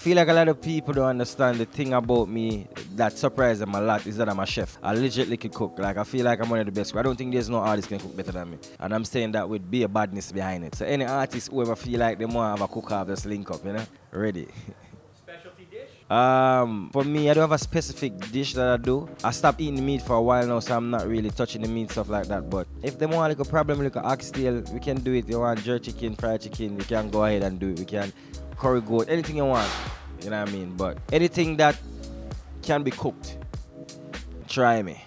feel like a lot of people don't understand the thing about me that surprises them a lot is that I'm a chef. I legitimately can cook. Like I feel like I'm one of the best. I don't think there's no artist can cook better than me. And I'm saying that with be a badness behind it. So any artist who ever feel like they want to have a cook off, just link up, you know? Ready. Specialty dish? Um, for me, I don't have a specific dish that I do. I stopped eating meat for a while now, so I'm not really touching the meat stuff like that. But if they want like a problem, like a oxtail, we can do it. You want jerk chicken, fried chicken, we can go ahead and do it. We can curry goat, anything you want. You know what I mean? But anything that can be cooked, try me.